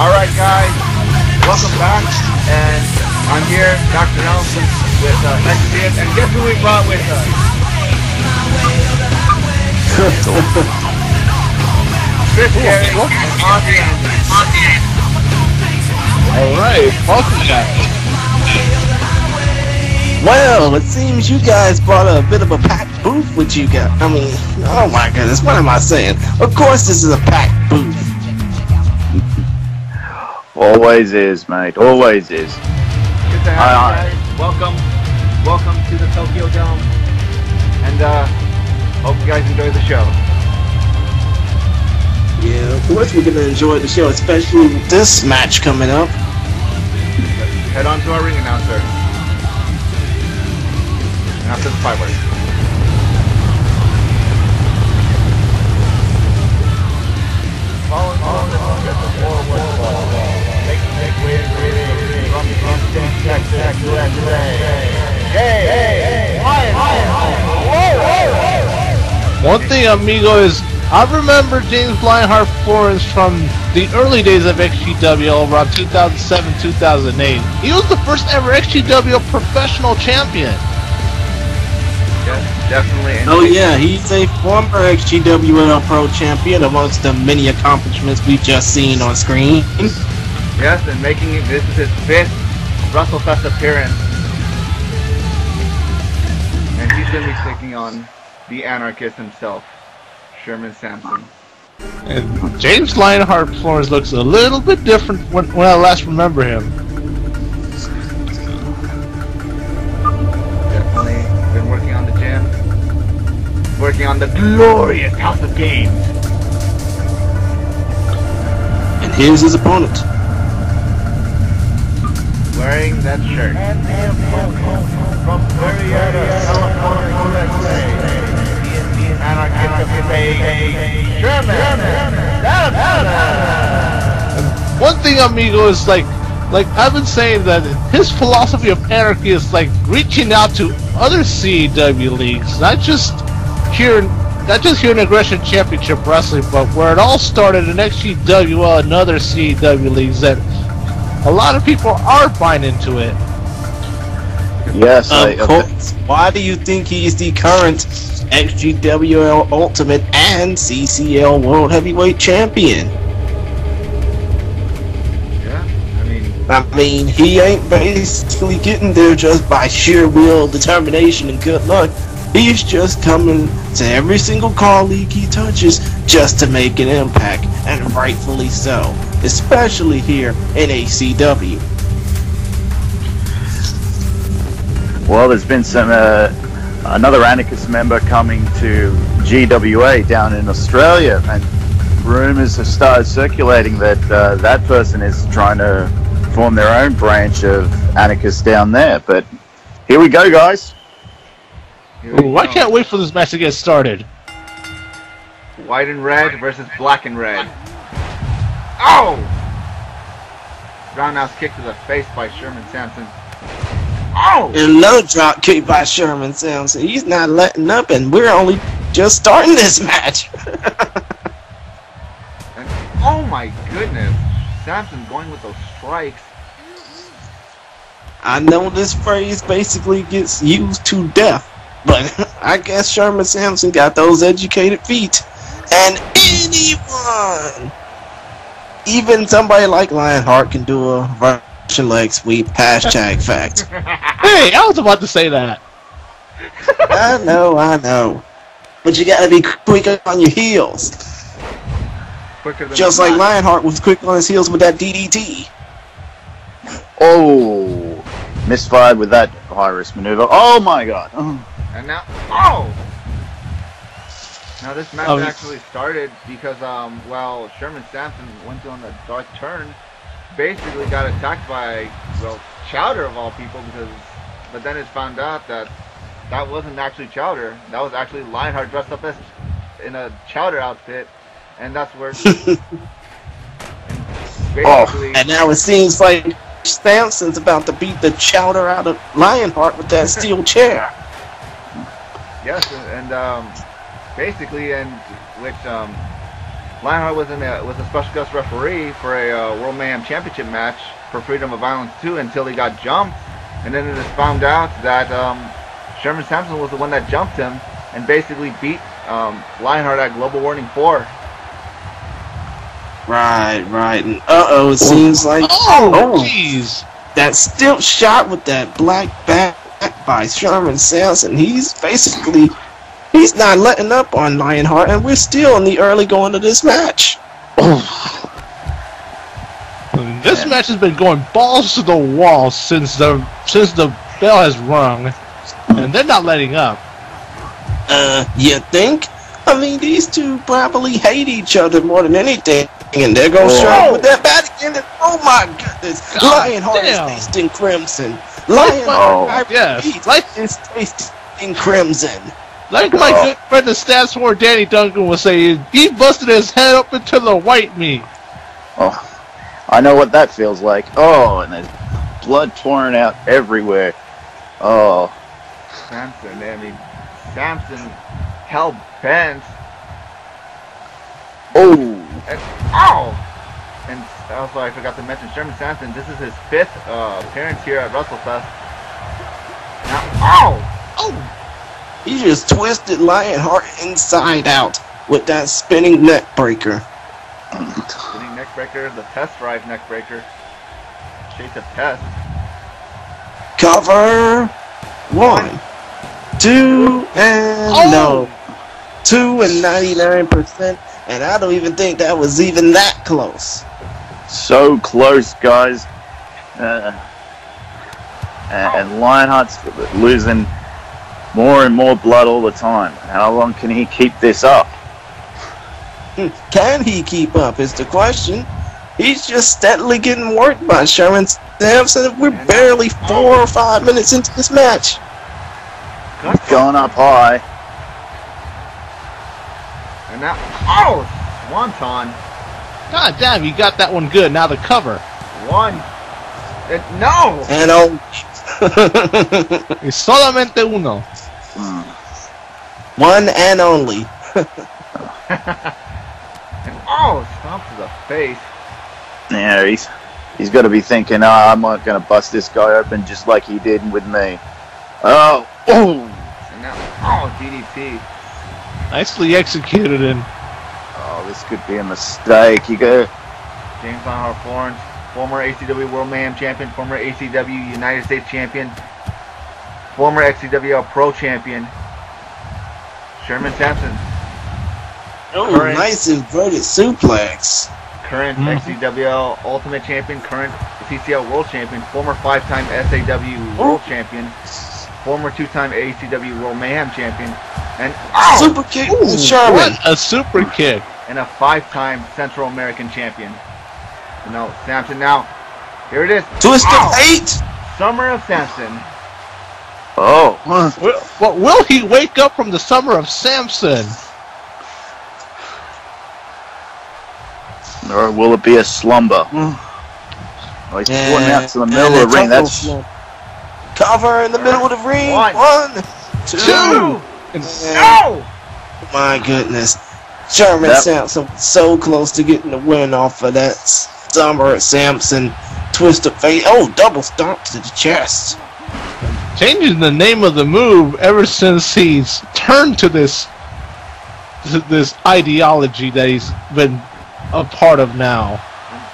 Alright guys, welcome back, and I'm here, Dr. Nelson, with uh, and guess who we brought with us? Chris Carey and Auntie Alright, welcome guys. Well, it seems you guys brought a bit of a packed booth with you guys. I mean, oh my goodness, what am I saying? Of course this is a packed booth. Always is, mate. Always is. Good to have Aye, you guys. Welcome, welcome to the Tokyo Dome, and uh, hope you guys enjoy the show. Yeah, of course we're gonna enjoy the show, especially with this match coming up. Head on to our ring announcer. And after the fireworks. One thing, amigo, is I remember James Lionheart Florence from the early days of XGW around 2007, 2008. He was the first ever XGW professional champion. Yes, definitely. Oh yeah, he's a former XGWL Pro champion amongst the many accomplishments we've just seen on screen. Yes, and making it, this is his fifth WrestleFest appearance. And he's going to be taking on the anarchist himself, Sherman Samson. And James Lionheart Florence looks a little bit different when, when I last remember him. Definitely been working on the gym, working on the glorious House of Games. And here's his opponent. Wearing that shirt. From California, USA. One thing, amigo, is like, like I've been saying that his philosophy of anarchy is like reaching out to other CEW leagues, not just here, not just here in Aggression Championship Wrestling, but where it all started in XGWL and other CEW leagues that a lot of people are buying into it. Yes, I, Of course. Why do you think he's the current XGWL Ultimate and CCL World Heavyweight Champion? Yeah, I mean, I mean, he ain't basically getting there just by sheer will, determination, and good luck. He's just coming to every single call league he touches just to make an impact, and rightfully so, especially here in ACW. well, there's been some uh, another anarchist member coming to GWA down in Australia, and rumors have started circulating that uh, that person is trying to form their own branch of anarchists down there. But here we go, guys. we Ooh, I go. can't wait for this match to get started. White and red versus black and red. Oh! Roundhouse kick to the face by Sherman Samson. Oh! And another drop kick by Sherman Samson. He's not letting up, and we're only just starting this match. And, oh my goodness. Samson going with those strikes. I know this phrase basically gets used to death, but I guess Sherman Samson got those educated feet. And anyone, even somebody like Lionheart, can do a Russian leg sweep. Hashtag fact. Hey, I was about to say that. I know, I know. But you gotta be quick on your heels. Quicker than Just like flash. Lionheart was quick on his heels with that DDT. Oh, misfired with that high risk maneuver. Oh my god. Oh. And now, oh! Now this match Oh, he- actually started because, um, well, Sherman Samson went on a dark turn, basically got attacked by, well, Chowder of all people, because, but then it's found out that that wasn't actually Chowder. That was actually Lionheart dressed up as in a Chowder outfit, and that's where. and basically, And now it seems like Samson's about to beat the chowder out of Lionheart with that steel chair. Yes, and, and um, basically, and which um, Lionheart was in a, was a special guest referee for a uh, World Mayhem Championship match for Freedom of Violence 2 until he got jumped, and then it is found out that um, Sherman Samson was the one that jumped him and basically beat um, Lionheart at Global Warning 4. Right, right. And uh oh, it seems like Oh, jeez. that still shot with that black back by Sherman Samson. He's basically he's not letting up on Lionheart, and we're still in the early going of this match. This match has been going balls to the wall since the since the bell has rung, and they're not letting up. Uh, you think? I mean, these two probably hate each other more than anything. And goes Whoa. Sherman with that bat again. And, oh my goodness. God Lionheart damn. is tasting crimson. Oh, Lionheart, I yes. is tasting crimson. Like my Oh. good friend the stats for Danny Duncan was saying, he busted his head up into the white meat. Oh, I know what that feels like. Oh, and there's blood pouring out everywhere. Oh, Samson, I mean, Samson hell bent oh, And, ow! And also, I forgot to mention Sherman Samson. This is his fifth uh, appearance here at WrestleFest. Now, ow! Oh, He just twisted Lionheart inside out with that spinning neck breaker. Spinning neck breaker, the test drive neck breaker. Chase of test. Cover. One. Two. And Oh. no. Two and 99%. And I don't even think that was even that close. so close, guys. Uh, and, and Lionheart's losing more and more blood all the time. How long can he keep this up? Can he keep up is the question. He's just steadily getting worked by Sherman Samson. We're barely four or five minutes into this match. Gut Going up high. And now, oh! Swanton. god damn, you got that one good. Now the cover. One. It, no! And oh. Solamente uno. One and only. And oh! Stomp to the face. Yeah, he's he's got to be thinking, oh, I'm not going to bust this guy open just like he did with me. Oh, oh, And now, oh! DDT. Nicely executed and oh, this could be a mistake. You go, James Lionheart Florence, former ACW World Mayhem Champion, former ACW United States Champion, former XCWL Pro Champion, Sherman Samson, Oh, Current- nice inverted suplex. current Mhm. XCWL Ultimate Champion, current CCL World Champion, former five-time SAW World Champion, former two-time ACW World Mayhem Champion, and oh, Super kick Ooh, to Sherman. what a super kick. and a five-time Central American Champion. You know, Samson now. Here it is. Twist Ow! of eight. Summer of Samson. Oh, Will, well, will he wake up from the summer of Samson? or will it be a slumber? Oh, he's pulling out to the middle of the ring. That's cover in the middle of the ring. One. One, two. Two. And No! My goodness. Sherman That- Samson so close to getting the win off of that Summer Samson twist of fate. Oh, double stomp to the chest. Changing the name of the move ever since he's turned to this this ideology that he's been a part of now.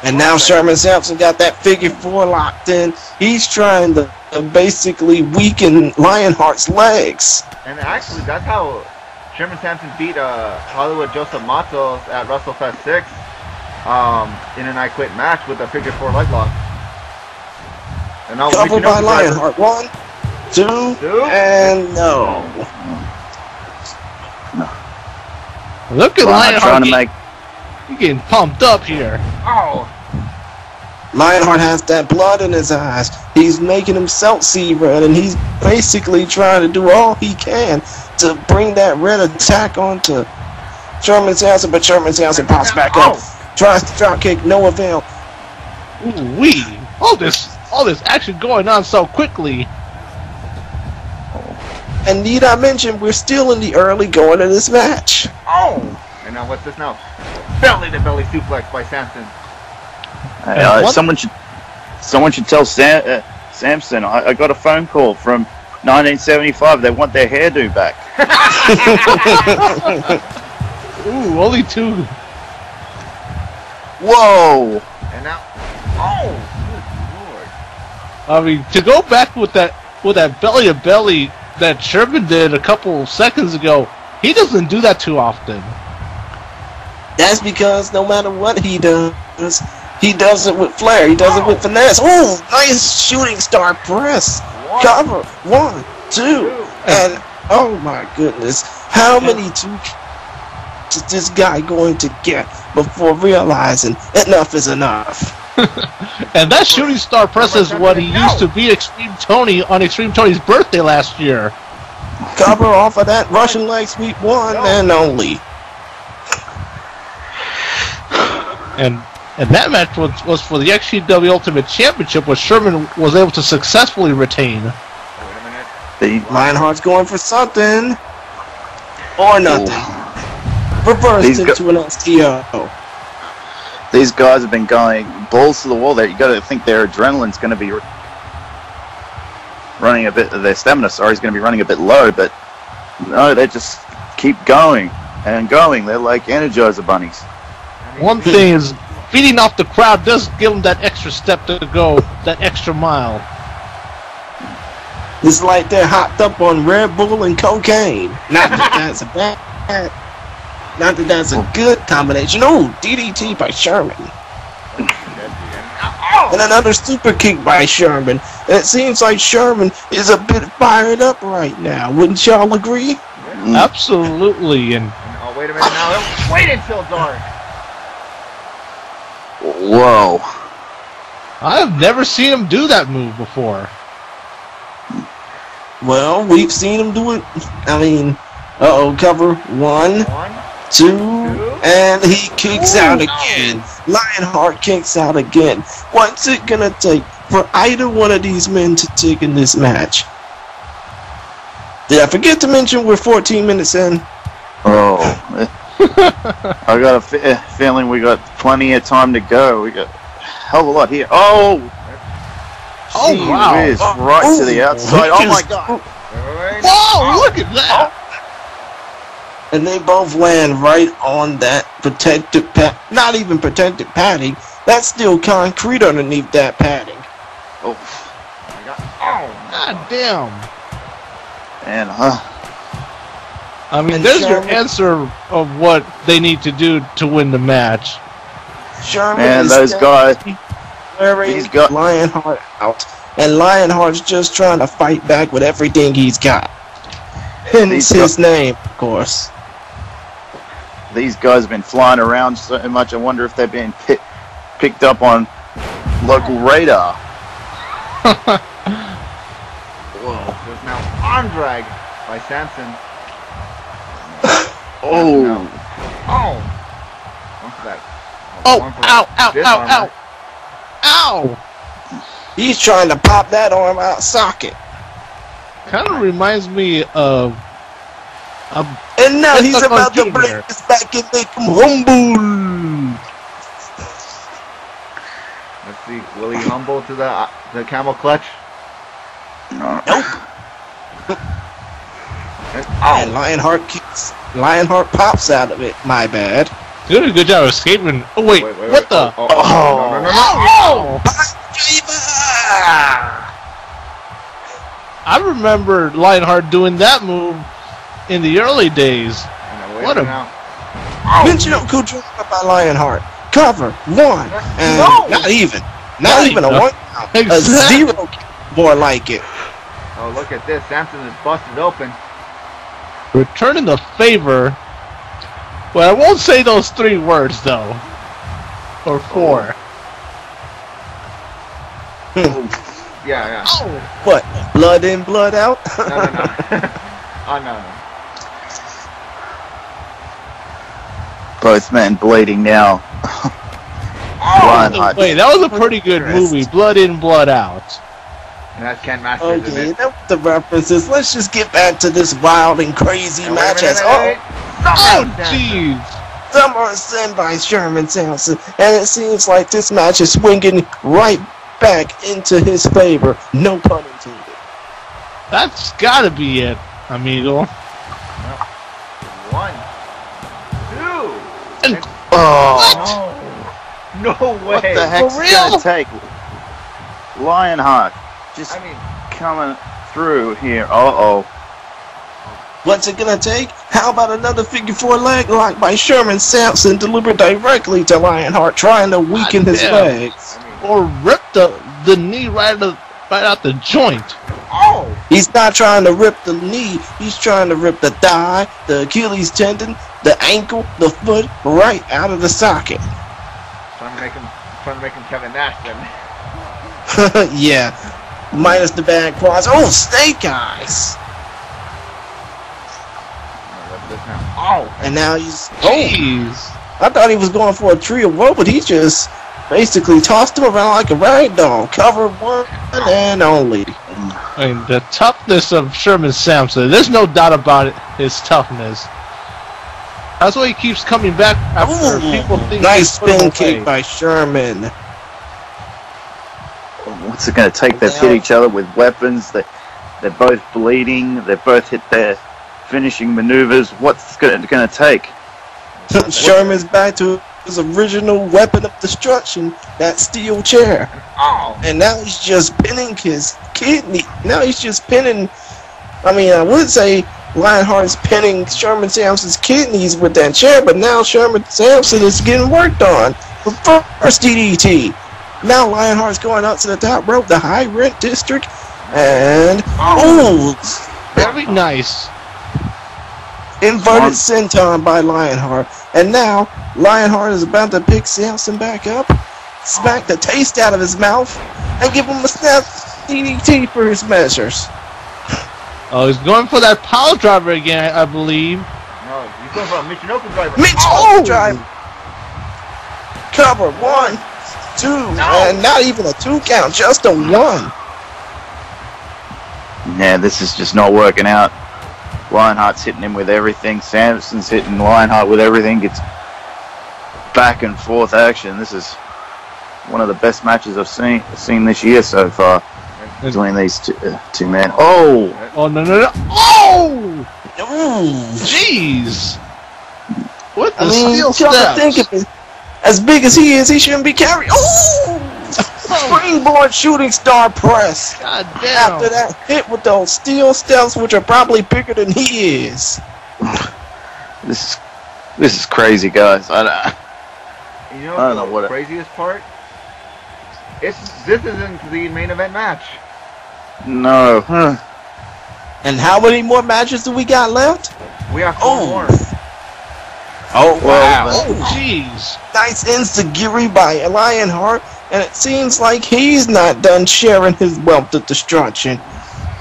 And now Sherman Samson got that figure four locked in. He's trying to basically weaken Lionheart's legs. And actually, that's how Sherman Samson beat uh, Hollywood Joseph Matos at WrestleFest 6 um, in an I Quit match with a figure four leg lock. And now Covered reaching by up to Lionheart. One, two, Two. and no. No. Look at Lionheart Lionheart trying to getting, make. he getting pumped up here. Oh! Lionheart has that blood in his eyes. He's making himself see red, and he's basically trying to do all he can to bring that red attack onto Sherman Samson, but Sherman Samson pops back up. Tries to drop kick, no avail. Ooh wee! All this all this action going on so quickly. And need I mention, we're still in the early going of this match. Oh! And now what's this now? belly to belly suplex by Samson. And Uh, someone should someone should tell Sam, uh, Samson. I, I got a phone call from 1975. They want their hairdo back. Ooh, only two. Whoa! And now, oh, good lord. I mean, to go back with that with that belly to belly that Sherman did a couple seconds ago, he doesn't do that too often. That's because no matter what he does, he does it with flair. He does it with finesse. Oh, nice shooting star press. Cover. One, two, One, two, two, and oh my goodness, how many two is this guy going to get before realizing enough is enough? And that shooting star press is what he used to beat Extreme Tony on Extreme Tony's birthday last year. Cover off of that Russian leg sweep one and only. And and that match was, was for the XGW Ultimate Championship, which Sherman was able to successfully retain. Wait a minute. The, Lionheart's going for something or nothing. Reversed These go- into an STO. These guys have been going balls to the wall. There, you got to think their adrenaline's going to be running a bit. Their stamina, sorry, is going to be running a bit low. But no, they just keep going and going. They're like Energizer bunnies. One thing is, feeding off the crowd does give them that extra step to go, that extra mile. It's like they're hopped up on Red Bull and cocaine. Not that that's a bad, not that that's a good combination. Oh, DDT by Sherman. And another super kick by Sherman. And it seems like Sherman is a bit fired up right now. Wouldn't y'all agree? Absolutely, and And, oh, wait a minute now. Wait until dark. Whoa! I have never seen him do that move before. Well, we've seen him do it. I mean, uh oh, cover one, One, two, and he kicks Ooh. out again. Lionheart kicks out again. What's it gonna take for either one of these men to take in this match? Did I forget to mention we're 14 minutes in? Oh, I got a eh, feeling we got plenty of time to go. We got a hell of a lot here. Oh, Oh, gee wow. whiz, right to the outside. Oh my god! wait, Whoa, look at that! And they both land right on that protected pad. Not even protected padding. That's still concrete underneath that padding. Oh, I got, oh, God damn. and huh? I mean, And there's your answer of what they need to do to win the match. Sherman Man, is those guys. wearing He's got- Lionheart out. And Lionheart's just trying to fight back with everything he's got. Hence He's his name, of course. These guys have been flying around so much. I wonder if they've been pi- picked up on local radar. whoa. There's now arm drag by Samson. Oh, Oh. One for that. Oh, one for ow, ow, ow, armor. ow! Ow! He's trying to pop that arm out socket. Kind of reminds me of. Of And now he's about to about break Junior. his back and make him humble. Let's see. Will he humble to the uh, the camel clutch? no. And, And oh, Lionheart kicks. Lionheart pops out of it. My bad. doing a good job of escaping. Oh wait, wait, wait, what wait. the? Oh, oh, oh, no, no, no, no. Oh! I remember Lionheart doing that move in the early days. And now, wait What a- now. Oh. Michinoku drop by Lionheart. Cover one. And No! not even. Not, Not even a one count. A zero more like it. Oh, look at this. Samson is busted open. Returning the favor. Well, I won't say those three words though. Or four. Oh. Yeah, yeah. Oh! What? Blood in, blood out? No, no, no. oh, no, no. Both men bleeding now. Lionheart. Wait, that was a pretty good movie. Blood in, blood out. And that's Ken Masters, oh, isn't it? that's the references. Let's just get back to this wild and crazy Now, match. minute, As wait, wait, oh, wait. Oh, Knockdown, Samson. jeez! Somerset by Sherman Samson, and it seems like this match is swinging right back into his favor. No pun intended. That's gotta be it, amigo. One, two. And- Oh, Oh, no way. What the heck's For it gonna real? take? Lionheart just I mean, coming through here. Uh oh. what's it gonna take? How about another figure four leg lock by Sherman Samson delivered directly to Lionheart, trying to weaken his damn. legs? I mean, Or rip the the knee right out, of- right out the joint. oh, He's not trying to rip the knee, he's trying to rip the thigh, the Achilles tendon, the ankle, the foot, right out of the socket. trying to make him, trying to make him Kevin Nash then. yeah. Minus the bad quads. Oh, snake eyes! What's this now? Oh, And now he's. Oh! Jeez. I thought he was going for a tree of woe, but he just basically tossed him around like a rag doll. Cover one and only. I mean, the toughness of Sherman Samson. There's no doubt about it. His toughness. That's why he keeps coming back after Ooh, people think nice they put spin kick by Sherman. What's it going to take? They've hit each other with weapons. They, they're both bleeding. They've both hit their finishing maneuvers. What's it going to take? Sherman's back to his original weapon of destruction, that steel chair. oh, And now he's just pinning his kidney. Now he's just pinning. I mean, I would say Lionheart's pinning Sherman Samson's kidneys with that chair, but now Sherman Samson is getting worked on. First DDT. Now Lionheart's going up to the top rope, the high rent district, and oh, Very nice. inverted senton by Lionheart. And now Lionheart is about to pick Samson back up, smack the taste out of his mouth, and give him a snap DDT for his measures. Oh, he's going for that power driver again, I believe. no, he's going for a Michinoku driver. Mitch oh, drive. Cover one, two, and not even a two count, just a one. Yeah, this is just not working out. Lionheart's hitting him with everything. Samson's hitting Lionheart with everything. It's back and forth action. This is one of the best matches I've seen seen this year so far between these two, uh, two men. Oh, Oh no no no! Oh, Ooh. jeez! What the I mean, steel come to think steps? of it, as big as he is, he shouldn't be carried. Oh! Springboard shooting star press. God damn. After that hit with those steel steps, which are probably bigger than he is. this is this is crazy, guys. I don't, You know, I don't the know what it- craziest part? It's this isn't the main event match. No. Huh. And how many more matches do we got left? We have four Oh. more. Oh Well, wow! Oh jeez! Nice enzuigiri by Lionheart, and it seems like he's not done sharing his wealth of destruction.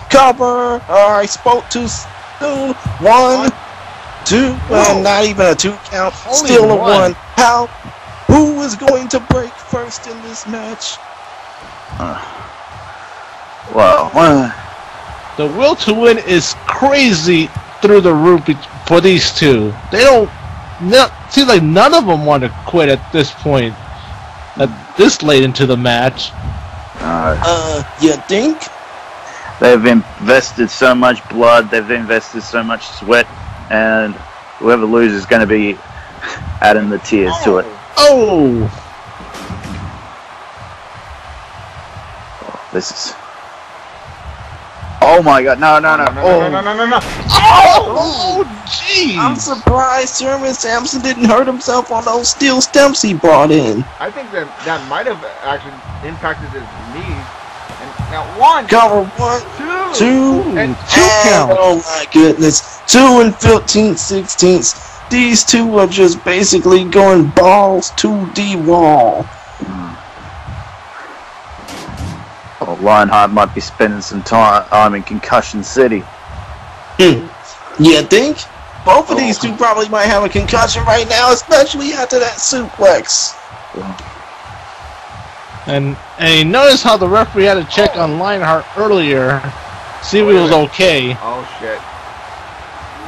Cover! Oh, I spoke too soon. One, two, and not even a two count. Only Still a one. one. How? Who is going to break first in this match? Well, uh, The will to win is crazy through the roof for these two. They don't. No, seems like none of them want to quit at this point. At this late into the match. uh, Uh, you think? they've invested so much blood. They've invested so much sweat, and whoever loses is going to be adding the tears to it. Oh! This is. Oh my god! No, no, no! no, Oh, no, no, no, no, no. Oh! Oh! I'm surprised Sherman Samson didn't hurt himself on those steel stems he brought in. I think that that might have actually impacted his knees. And now one, Cover one, two, two, and Two and- count. Oh my goodness. Two and 15 sixteenths. These two are just basically going balls to the wall. Hmm. Oh, Lionheart might be spending some time I'm in Concussion City. Hmm. You think? Both of these two probably might have a concussion right now, especially after that suplex. And and you notice how the referee had to check on Lionheart earlier, see if he was okay. Oh shit.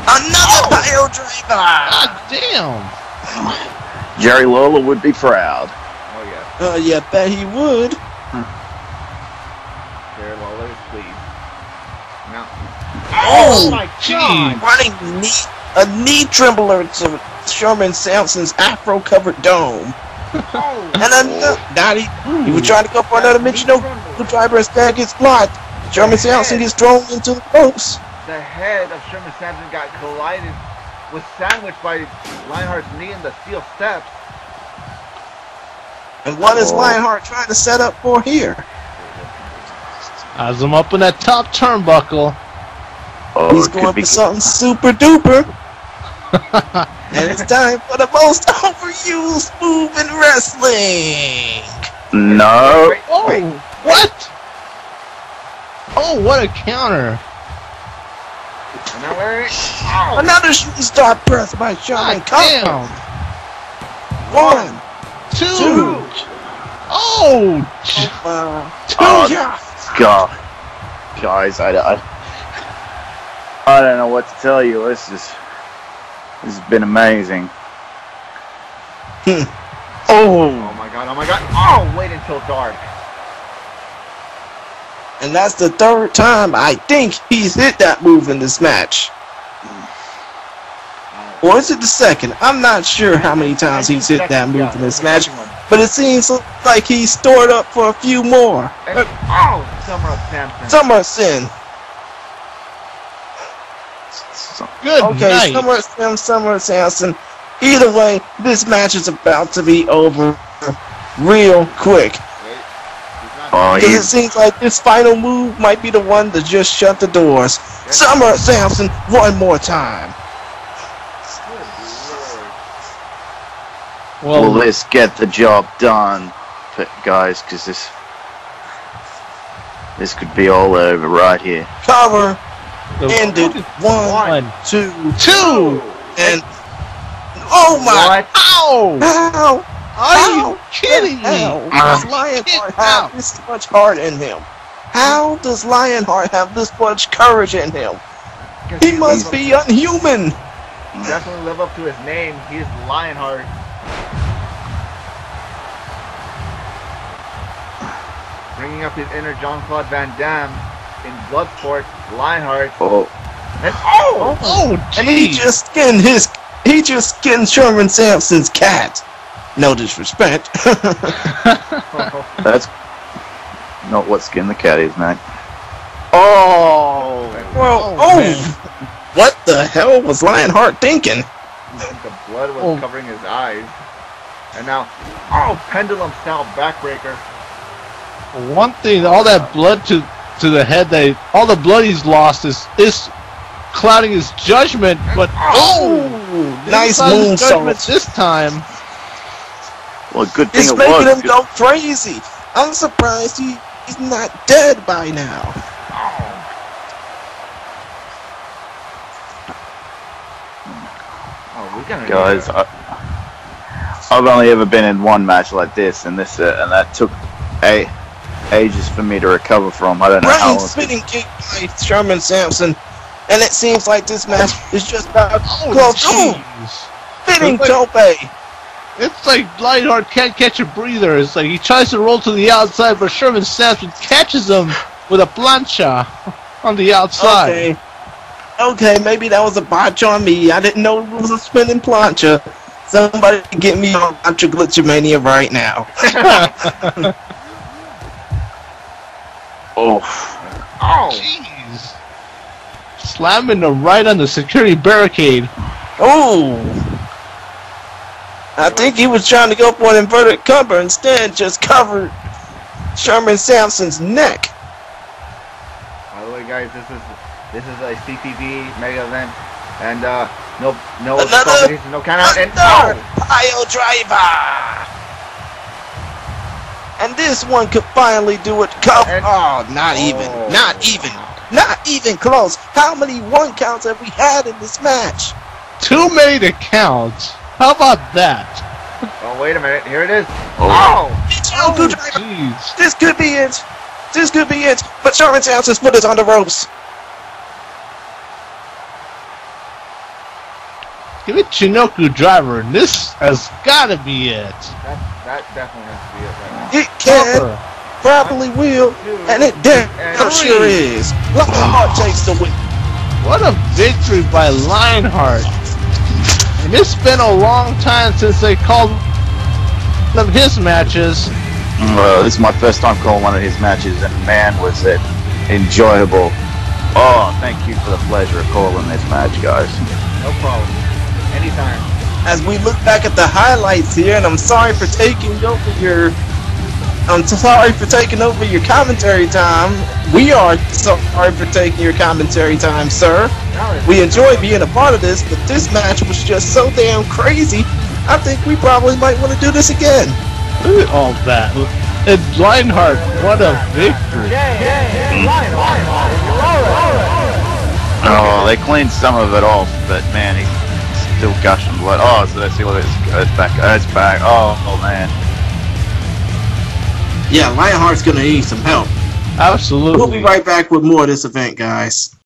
Another pile driver! God damn! Jerry Lawler would be proud. Oh yeah, Uh, yeah, bet he would. Jerry Lawler is pleased. Now, Oh, oh, my gee. God! Running knee, a knee trembler to Sherman Samson's afro-covered dome. Oh, And then, now he, he was trying to go for another dimensional driver instead gets blocked. Sherman Samson gets thrown into the ropes. the head of Sherman Samson got collided, was sandwiched by Lionheart's knee in the steel steps. And what is Oh. Lionheart trying to set up for here? Has him up in that top turnbuckle. Oh, He's it could going be for something super duper. and it's time for the most overused move in wrestling. no. Wait, Oh, wait. what? Oh, what a counter. And oh, Another shooting star press by Sherman. God Come damn. One, Two. two, Oh, j- uh, two, Oh, yeah. God, guys, I, I, I don't know what to tell you. This is this has been amazing. Hmm. oh my god, oh my god. Oh, wait until dark. And that's the third time I think he's hit that move in this match. Or is it the second? I'm not sure how many times he's hit that move in this match, but it seems like he's stored up for a few more. And, oh, Summer of Samson. Summer Sin. So- good Okay, night. Summer Sim, Summer Samson. Either way, this match is about to be over real quick. Wait, he's Oh, it seems like this final move might be the one to just shut the doors. Summer Samson, one more time. Well, well. Let's get the job done, guys, because this this could be all over right here. Cover the- ended. One, One, two, two. and oh my! What? Ow! How? Are you kidding me? How does Lionheart get have out. this much heart in him? How does Lionheart have this much courage in him? Because He must be unhuman. He definitely live up to his name. He's Lionheart. Bringing up his inner Jean Claude Van Damme in Bloodsport, Lionheart. Oh, And oh! Oh, oh And he just skinned his. He just skinned Sherman Samson's cat. No disrespect. that's not what skin the cat is, mate. oh. Well, Oh, oh. man. What the hell was Lionheart thinking? the blood was Oh. covering his eyes. And now, oh, pendulum style backbreaker. One thing, all that blood to to the head, that all the blood he's lost is is clouding his judgment. But oh, nice clouding his judgment moonsault. this time. Well, good thing It's it making was. him go crazy. I'm surprised he, he's not dead by now. Oh. Oh, we gotta guys. I, I've only ever been in one match like this, and this, uh, and that took a ages for me to recover from. I don't know how. Spinning kick by Sherman Samson. And it seems like this match is just about Oh, close. Ooh, jeez. spinning Wait. tope. It's like Lionheart can't catch a breather. It's like he tries to roll to the outside, but Sherman Samson catches him with a plancha on the outside. Okay. Okay, maybe that was a botch on me. I didn't know it was a spinning plancha. Somebody get me on Plancha Glitchamania right now. Oh, Oh! Jeez. Slamming him right on the security barricade. Oh! I think he was trying to go for an inverted cover. Instead, just covered Sherman Samson's neck. By the way, guys, this is this is a CPV mega event, and uh, no no Another- combination, no count out, and Another oh! pile driver! And this one could finally do it. Cover. And- oh, not oh. even. Oh. Not even. Not even close. How many one counts have we had in this match? Too many to count. How about that? Oh, wait a minute, here it is. Oh. Oh! Oh, driver. Jeez. This could be it. This could be it. But Sherman Samson's foot is on the ropes. Give it Chinoku Driver, and this has got to be it. That that definitely has to be it right now. It can, Proper. probably will, and it damn And- sure is. Lionheart takes the win. What a victory by Lionheart. And it's been a long time since they called one of his matches. Well, this is my first time calling one of his matches, and man, was it enjoyable. Oh, thank you for the pleasure of calling this match, guys. No problem. Anytime. As we look back at the highlights here, and I'm sorry for taking over your. I'm sorry for taking over your commentary time. We are sorry for taking your commentary time, sir. We enjoy being a part of this, but this match was just so damn crazy. I think we probably might want to do this again. Look at all that. And Lionheart, what a victory. Oh, they cleaned some of it off, but man, he's still gushing blood. Oh, so let's see what it's, it's back. It's back. Oh, oh man. Yeah, Lionheart's gonna need some help. Absolutely. We'll be right back with more of this event, guys.